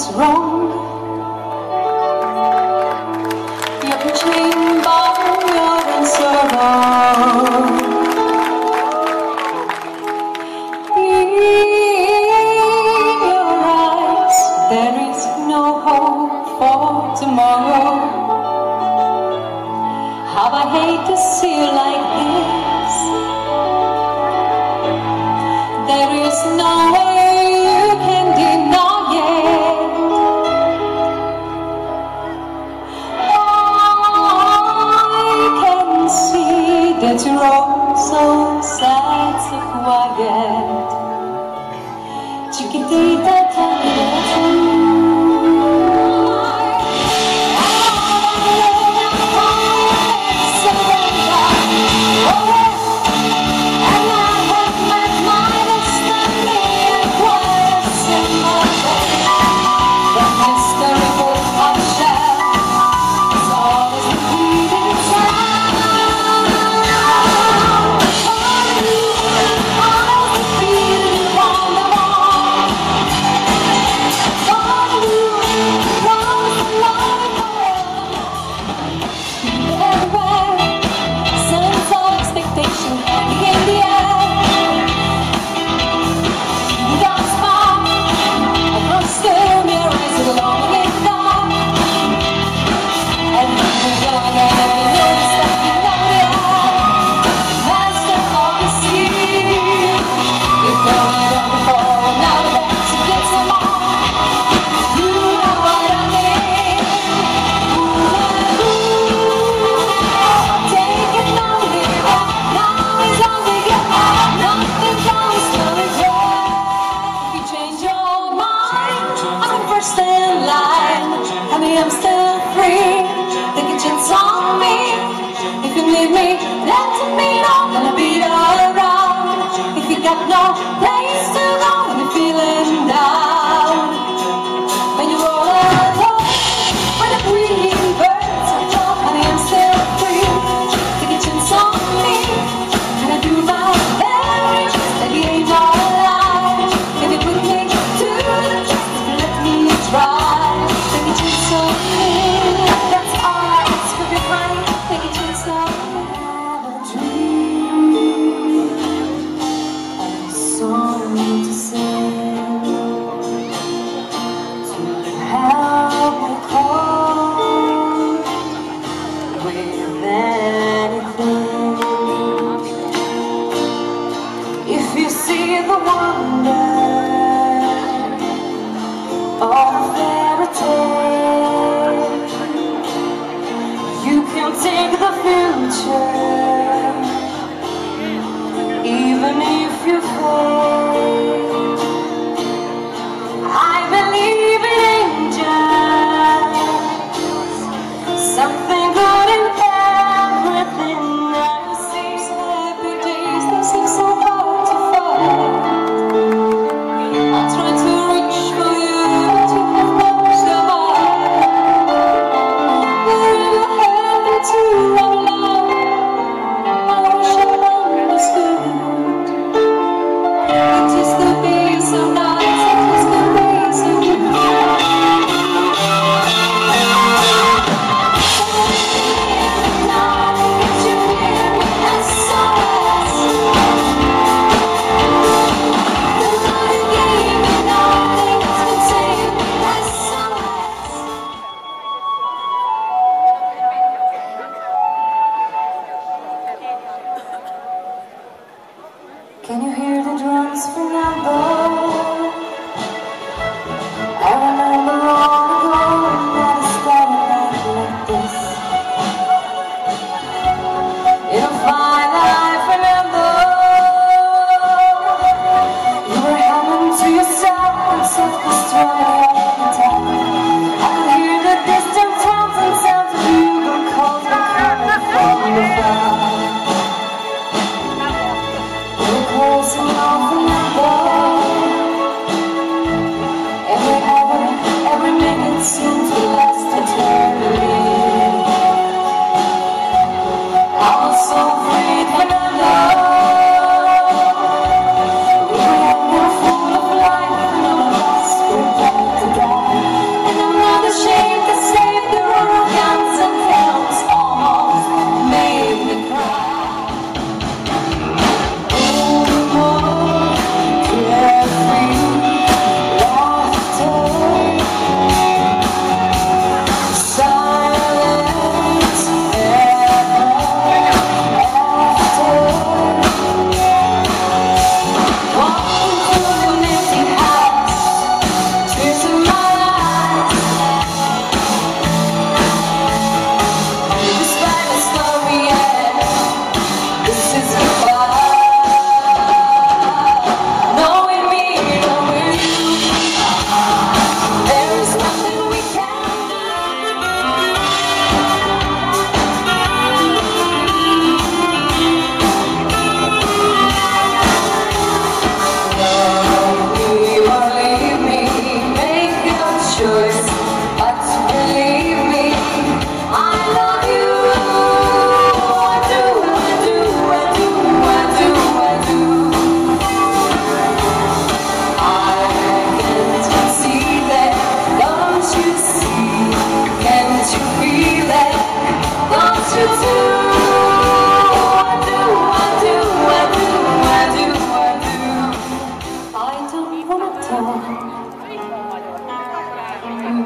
what's wrong. You're between Barnyard and Serval. In your eyes, there is no hope for tomorrow. How I hate to see you like this. future Even if you fall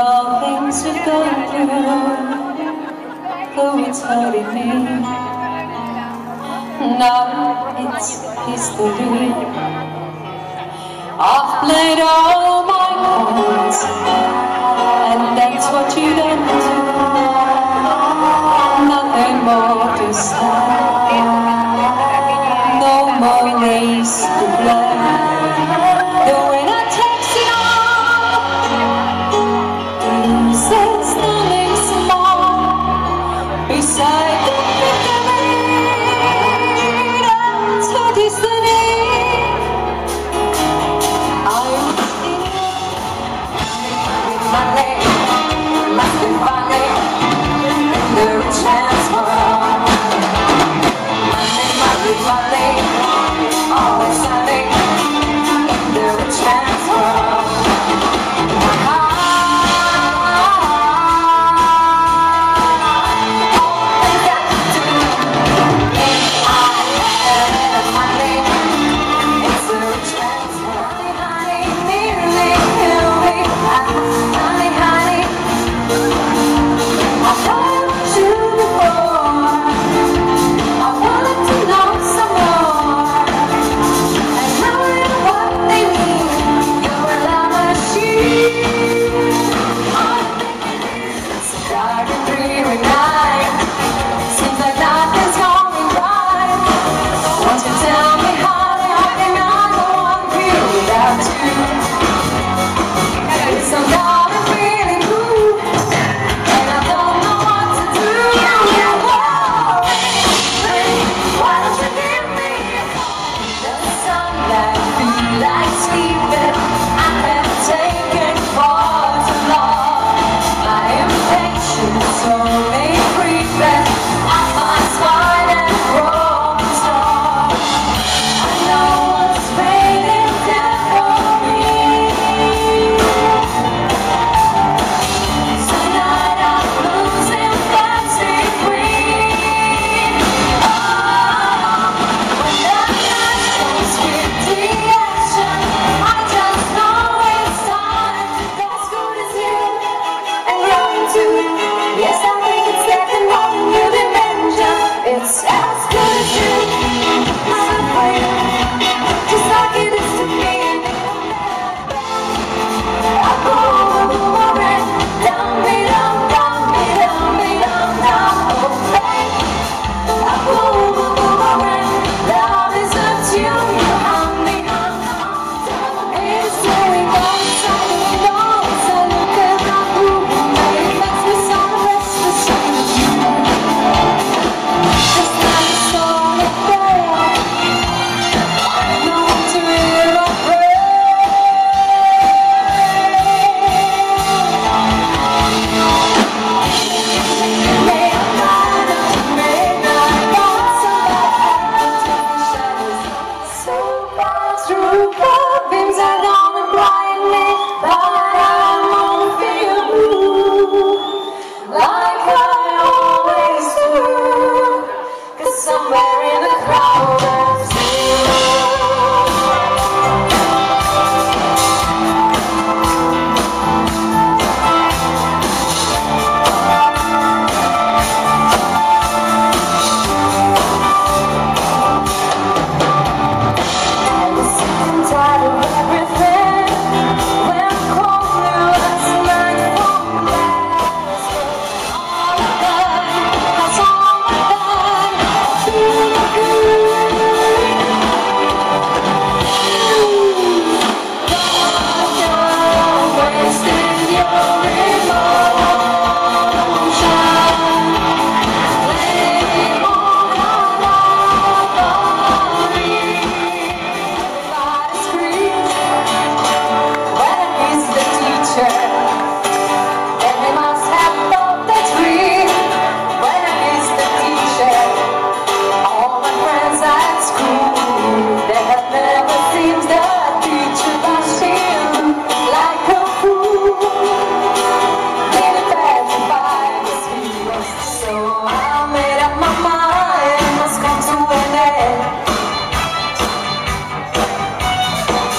all things we've gone through, though it's hurting me. Now it's history. I've played all my cards. my name.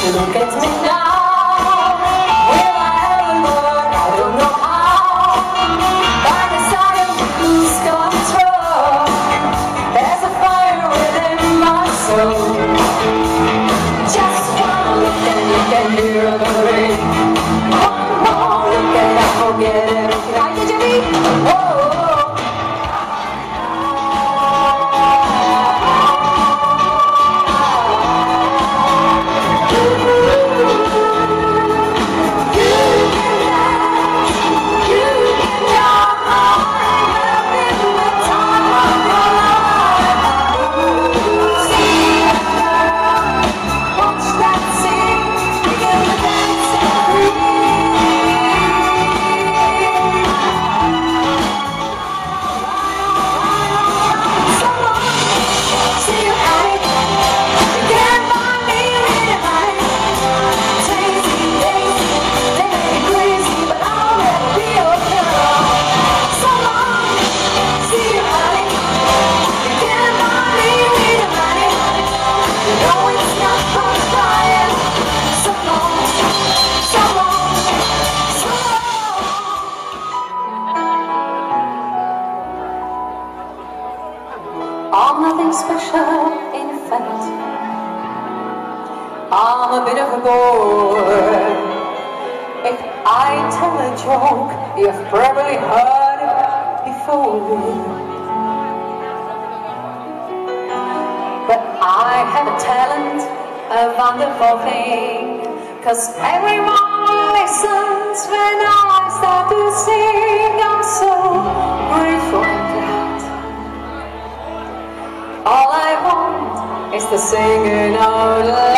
Look at me now. nothing special, in fact. I'm a bit of a bore. If I tell a joke, you've probably heard it before. But I have a talent, a wonderful thing, cause everyone listens when I The singing out of.